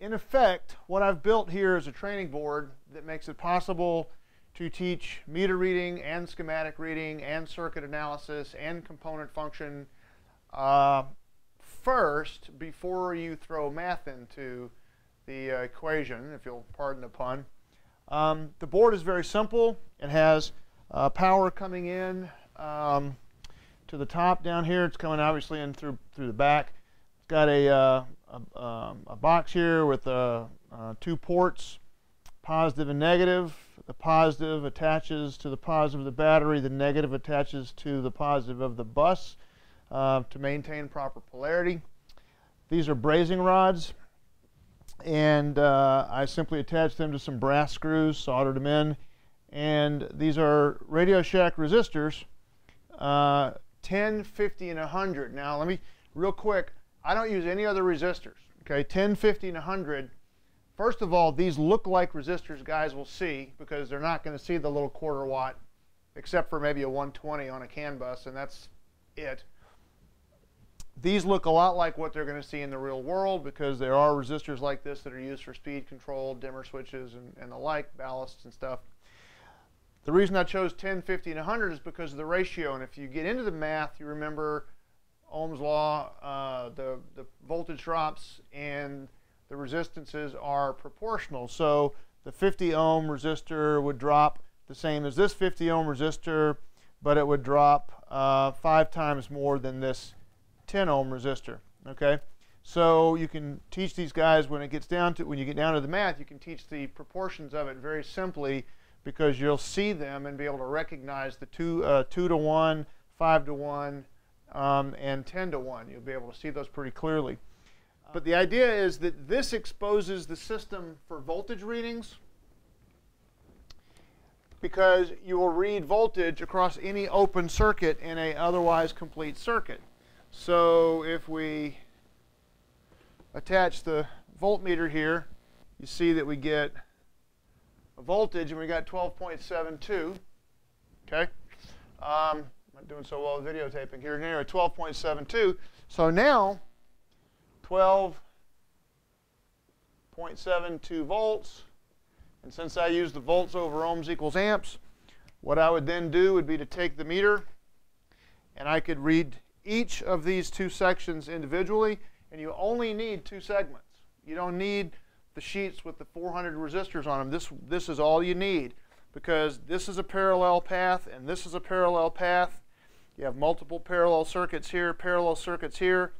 in effect, what I've built here is a training board that makes it possible to teach meter reading and schematic reading and circuit analysis and component function uh, first before you throw math into the uh, equation, if you'll pardon the pun. Um, the board is very simple. It has uh, power coming in um, to the top down here. It's coming obviously in through through the back. It's got a, uh, a, um, a, box here with uh, uh, two ports, positive and negative. The positive attaches to the positive of the battery. The negative attaches to the positive of the bus uh, to maintain proper polarity. These are brazing rods and uh, I simply attached them to some brass screws, soldered them in, and these are Radio Shack resistors, uh, 10, 50, and 100. Now let me, real quick, I don't use any other resistors, okay, 10, 50, and 100. First of all, these look like resistors guys will see because they're not going to see the little quarter watt except for maybe a 120 on a CAN bus, and that's it. These look a lot like what they're going to see in the real world because there are resistors like this that are used for speed control, dimmer switches, and, and the like, ballasts and stuff. The reason I chose 10, 50, and 100 is because of the ratio. And if you get into the math, you remember Ohm's law, uh, the, the voltage drops and the resistances are proportional. So the 50 ohm resistor would drop the same as this 50 ohm resistor, but it would drop uh, five times more than this 10 ohm resistor. Okay, so you can teach these guys when it gets down to when you get down to the math, you can teach the proportions of it very simply because you'll see them and be able to recognize the two uh, two to one, five to one, um, and 10 to one. You'll be able to see those pretty clearly. But the idea is that this exposes the system for voltage readings because you will read voltage across any open circuit in a otherwise complete circuit. So if we attach the voltmeter here, you see that we get a voltage and we got 12.72. Okay. Um, not doing so well with videotaping here. Anyway, 12.72. So now 12.72 volts. And since I use the volts over ohms equals amps, what I would then do would be to take the meter and I could read each of these two sections individually, and you only need two segments. You don't need the sheets with the 400 resistors on them. This, this is all you need because this is a parallel path and this is a parallel path. You have multiple parallel circuits here, parallel circuits here,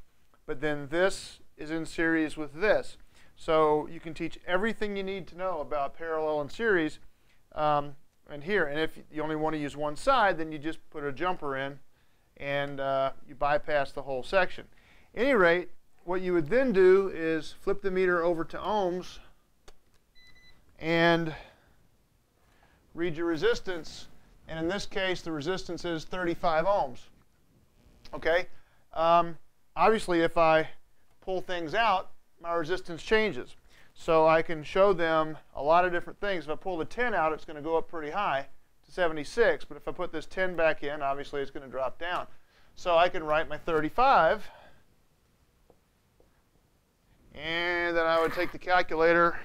but then this is in series with this. So you can teach everything you need to know about parallel and series um, and here. And if you only want to use one side, then you just put a jumper in and uh, you bypass the whole section. At any rate, what you would then do is flip the meter over to ohms and read your resistance. And in this case, the resistance is 35 ohms. Okay? Um, obviously, if I pull things out, my resistance changes. So I can show them a lot of different things. If I pull the 10 out, it's going to go up pretty high to 76. But if I put this 10 back in, obviously it's going to drop down. So I can write my 35. And then I would take the calculator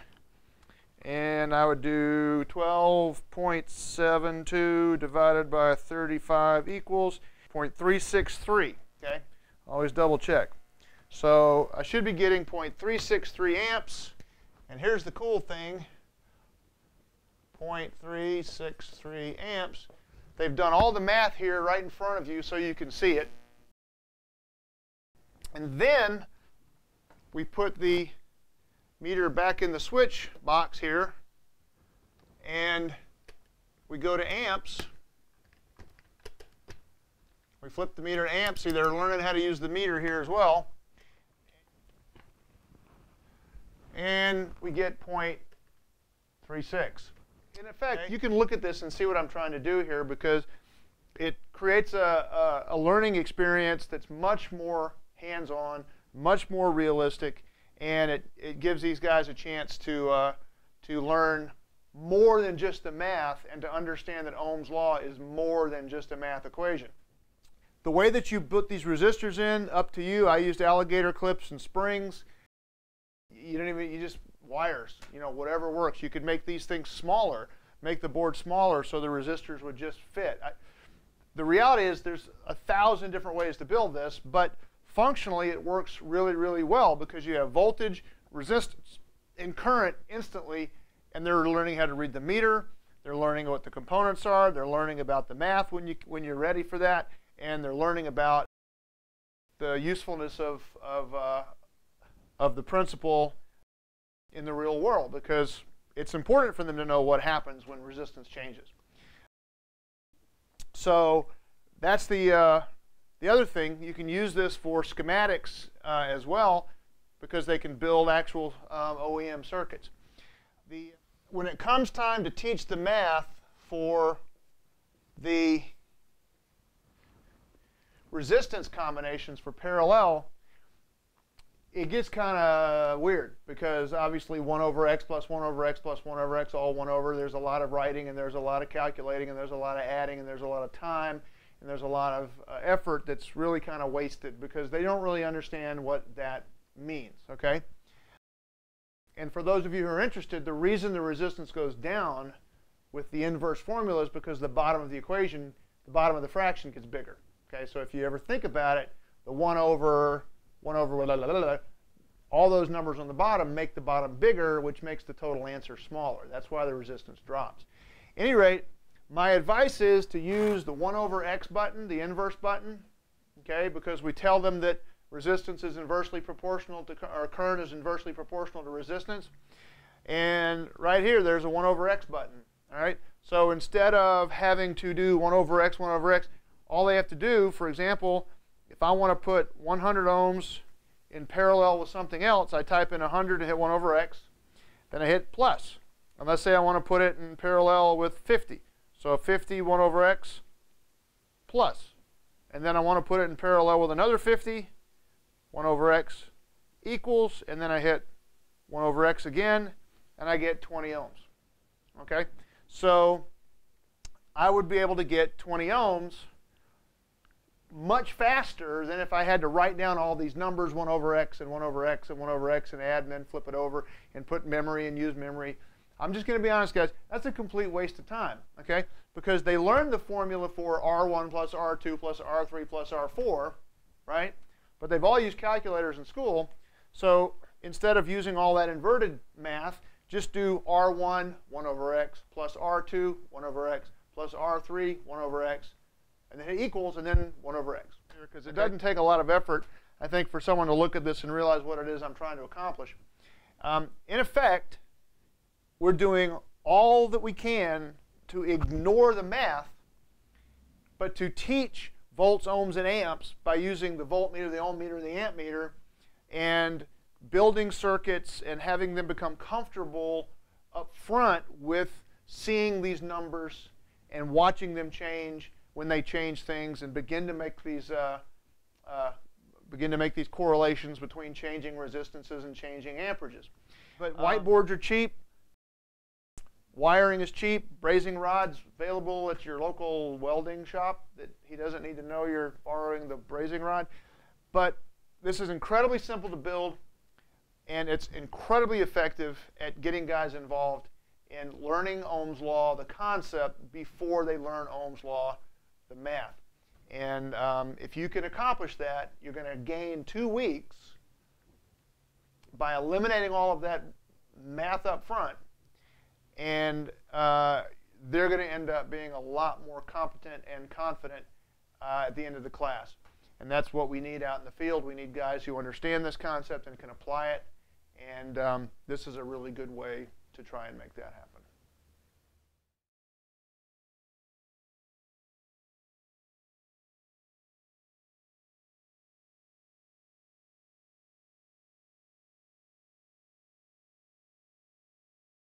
and I would do 12.72 divided by 35 equals 0.363. Okay, always double check. So I should be getting 0.363 amps. And here's the cool thing 0.363 amps. They've done all the math here right in front of you so you can see it. And then we put the meter back in the switch box here and we go to amps. We flip the meter to amps. See, they're learning how to use the meter here as well. And we get 0.36 in effect, you can look at this and see what I'm trying to do here because it creates a, a, a learning experience that's much more hands-on, much more realistic, and it, it gives these guys a chance to, uh, to learn more than just the math and to understand that Ohm's law is more than just a math equation. The way that you put these resistors in, up to you. I used alligator clips and springs you don't even you just wires, you know, whatever works. You could make these things smaller, make the board smaller so the resistors would just fit. I, the reality is there's a thousand different ways to build this, but functionally it works really, really well because you have voltage, resistance, and current instantly, and they're learning how to read the meter. They're learning what the components are. They're learning about the math when you when you're ready for that, and they're learning about the usefulness of of uh, of the principle in the real world because it's important for them to know what happens when resistance changes. So that's the uh, the other thing. You can use this for schematics uh, as well because they can build actual um, OEM circuits. The when it comes time to teach the math for the resistance combinations for parallel, it gets kind of weird because obviously 1 over x plus 1 over x plus 1 over x all 1 over. There's a lot of writing and there's a lot of calculating and there's a lot of adding and there's a lot of time and there's a lot of uh, effort that's really kind of wasted because they don't really understand what that means, okay? And for those of you who are interested, the reason the resistance goes down with the inverse formula is because the bottom of the equation, the bottom of the fraction gets bigger. Okay, so if you ever think about it, the 1 over 1 over blah, blah, blah, all those numbers on the bottom make the bottom bigger, which makes the total answer smaller. That's why the resistance drops. At any rate, my advice is to use the 1 over x button, the inverse button, okay, because we tell them that resistance is inversely proportional to, or current is inversely proportional to resistance. And right here, there's a 1 over x button. All right. So instead of having to do 1 over x, 1 over x, all they have to do, for example, if I want to put 100 ohms in parallel with something else, I type in 100 and hit 1 over x. Then I hit plus. And let's say I want to put it in parallel with 50. So 50, 1 over x, plus. And then I want to put it in parallel with another 50, 1 over x equals, and then I hit 1 over x again, and I get 20 ohms. Okay? So I would be able to get 20 ohms much faster than if I had to write down all these numbers, 1 over x and 1 over x and 1 over x and add and then flip it over and put memory and use memory. I'm just going to be honest, guys, that's a complete waste of time, okay? Because they learned the formula for R1 plus R2 plus R3 plus R4, right? But they've all used calculators in school. So instead of using all that inverted math, just do R1, 1 over x, plus R2, 1 over x, plus R3, 1 over x, and then it equals, and then 1 over x. Because it doesn't take a lot of effort, I think, for someone to look at this and realize what it is I'm trying to accomplish. Um, in effect, we're doing all that we can to ignore the math, but to teach volts, ohms, and amps by using the voltmeter, the ohm meter, the amp meter, and building circuits and having them become comfortable up front with seeing these numbers and watching them change when they change things and begin to make these uh, uh, begin to make these correlations between changing resistances and changing amperages. But uh, whiteboards are cheap. Wiring is cheap. Brazing rods available at your local welding shop. That he doesn't need to know you're borrowing the brazing rod. But this is incredibly simple to build, and it's incredibly effective at getting guys involved in learning Ohm's law, the concept, before they learn Ohm's law, the math. And um, if you can accomplish that, you're going to gain two weeks by eliminating all of that math up front and uh, they're going to end up being a lot more competent and confident uh, at the end of the class. And that's what we need out in the field. We need guys who understand this concept and can apply it. And um, this is a really good way to try and make that happen.